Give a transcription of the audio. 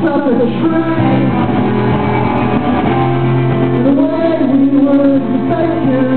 picks up a train. The way we were, you